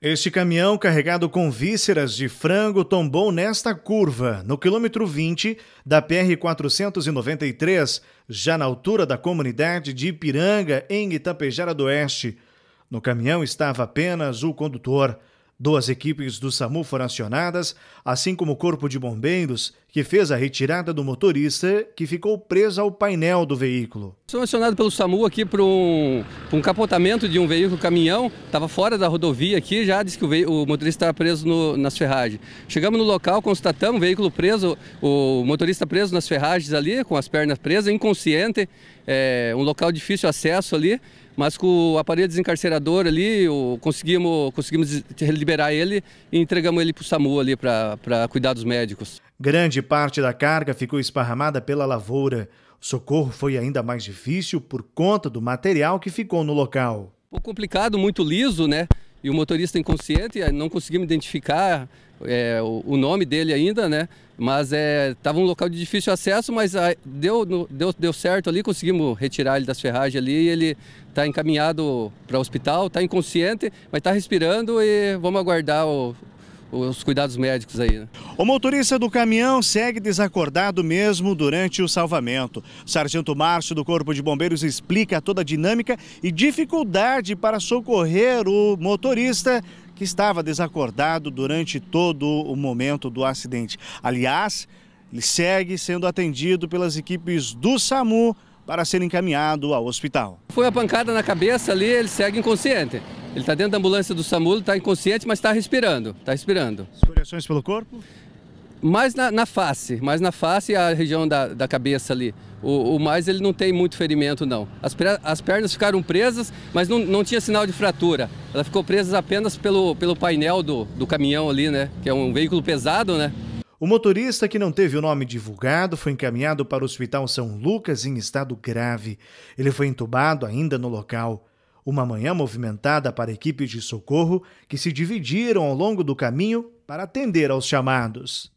Este caminhão carregado com vísceras de frango tombou nesta curva, no quilômetro 20 da PR-493, já na altura da comunidade de Ipiranga, em Itapejara do Oeste. No caminhão estava apenas o condutor. Duas equipes do SAMU foram acionadas, assim como o Corpo de Bombeiros, que fez a retirada do motorista que ficou preso ao painel do veículo. Sou acionado pelo SAMU aqui para um, um, capotamento de um veículo caminhão, estava fora da rodovia aqui, já disse que o, o motorista estava preso no, nas ferragens. Chegamos no local, constatamos o veículo preso, o motorista preso nas ferragens ali, com as pernas presas, inconsciente, é, um local difícil acesso ali mas com o aparelho desencarcerador ali, o, conseguimos, conseguimos liberar ele e entregamos ele para o SAMU ali para cuidados médicos. Grande parte da carga ficou esparramada pela lavoura. O socorro foi ainda mais difícil por conta do material que ficou no local. Pouco complicado, muito liso, né? E o motorista inconsciente, não conseguimos identificar é, o, o, nome dele ainda, né? Mas estava é, um local de difícil acesso, mas a, deu, deu, deu certo ali, conseguimos retirar ele das ferragens ali e ele está encaminhado para o hospital, está inconsciente, mas está respirando e vamos aguardar o, os cuidados médicos aí. Né? O motorista do caminhão segue desacordado mesmo durante o salvamento. O sargento Márcio do Corpo de Bombeiros explica toda a dinâmica e dificuldade para socorrer o motorista que estava desacordado durante todo o momento do acidente. Aliás, ele segue sendo atendido pelas equipes do SAMU para ser encaminhado ao hospital. Foi a pancada na cabeça ali, ele segue inconsciente. Ele está dentro da ambulância do SAMU, está inconsciente, mas está respirando, está respirando. Escoriações pelo corpo? Mais na, na, face, mais na face e a região da, da cabeça ali. O, o, mais ele não tem muito ferimento não. As, as pernas ficaram presas, mas não, não tinha sinal de fratura. Ela ficou presa apenas pelo, pelo painel do, do caminhão ali, né? Que é um veículo pesado, né? O motorista, que não teve o nome divulgado, foi encaminhado para o Hospital São Lucas em estado grave. Ele foi entubado ainda no local. Uma manhã movimentada para equipes de socorro que se dividiram ao longo do caminho para atender aos chamados.